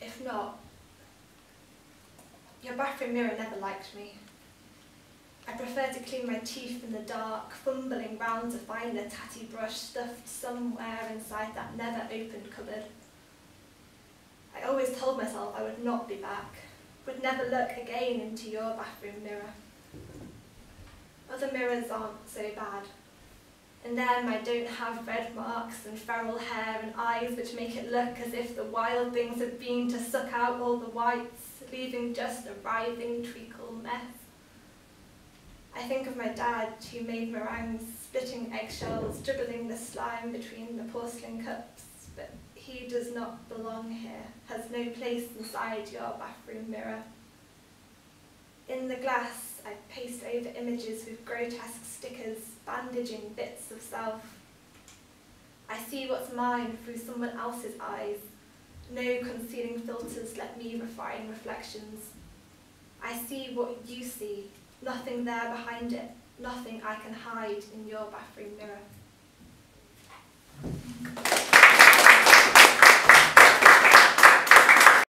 If not, your bathroom mirror never liked me. I prefer to clean my teeth in the dark, fumbling round to find the tatty brush stuffed somewhere inside that never opened cupboard. I always told myself I would not be back, would never look again into your bathroom mirror. Other mirrors aren't so bad. Them I don't have red marks and feral hair and eyes which make it look as if the wild things have been to suck out all the whites, leaving just a writhing treacle mess. I think of my dad who made meringues, splitting eggshells, dribbling the slime between the porcelain cups, but he does not belong here, has no place inside your bathroom mirror. In the glass, I paste over images with grotesque stickers, bandaging bits of self. I see what's mine through someone else's eyes. No concealing filters let me refine reflections. I see what you see, nothing there behind it, nothing I can hide in your bathroom mirror.